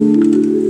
Música